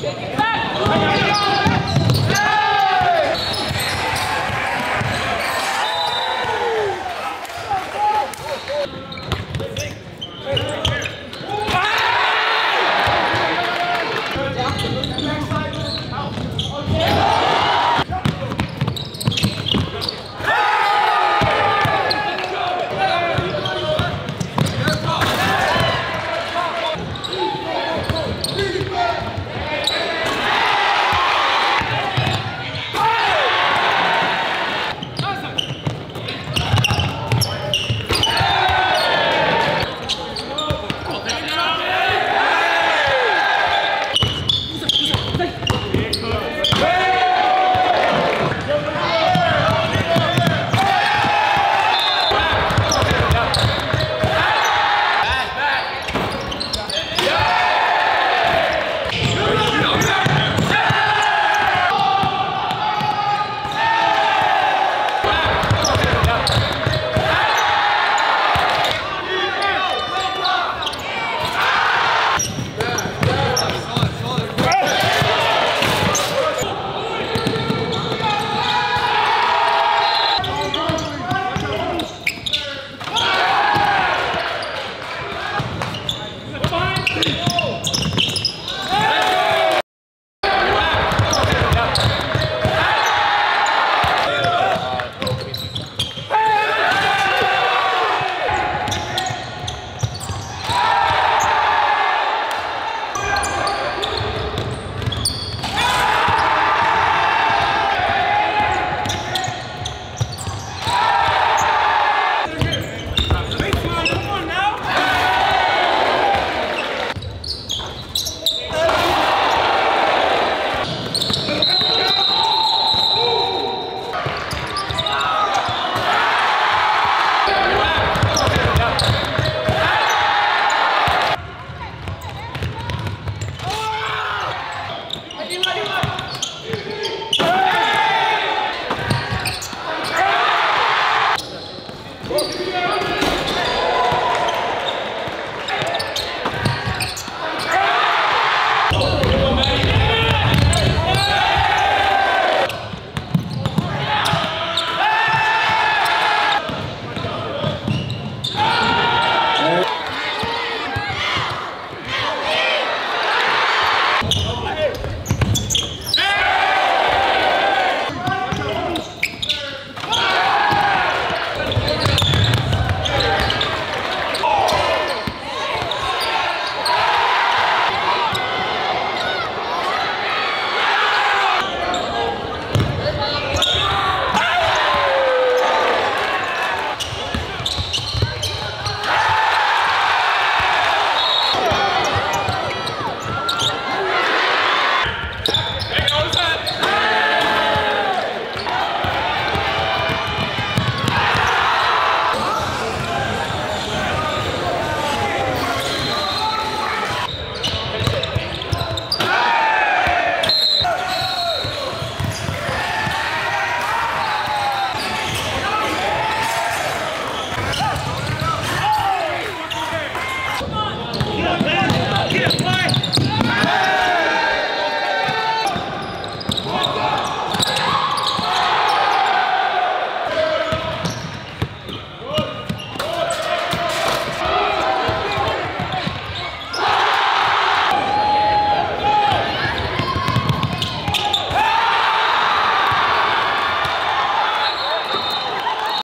Shake it